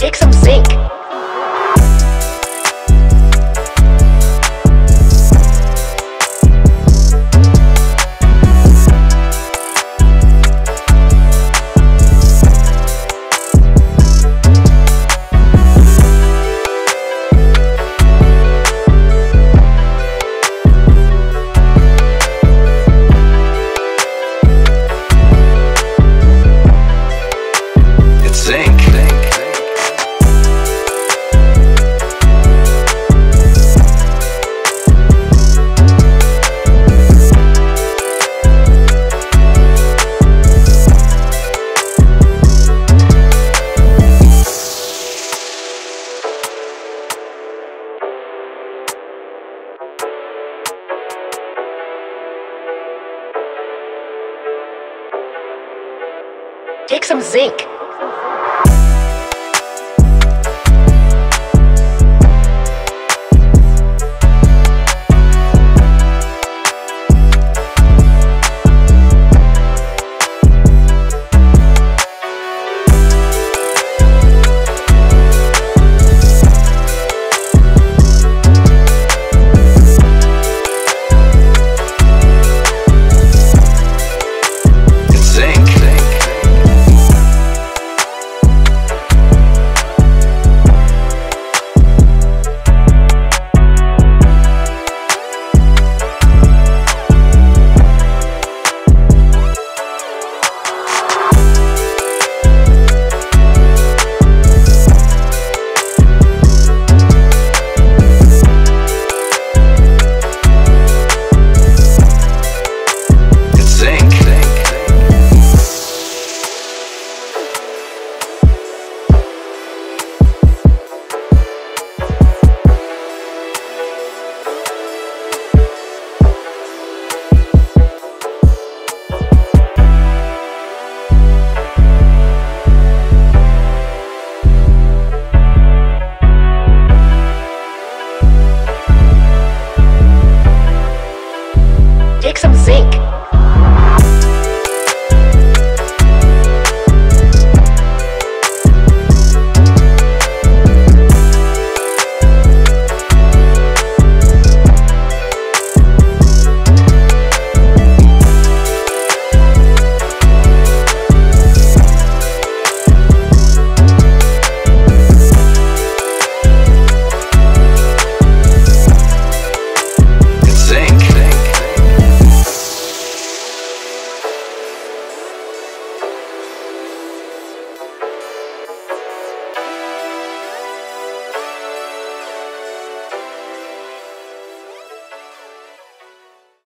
Take some zinc. Take some zinc.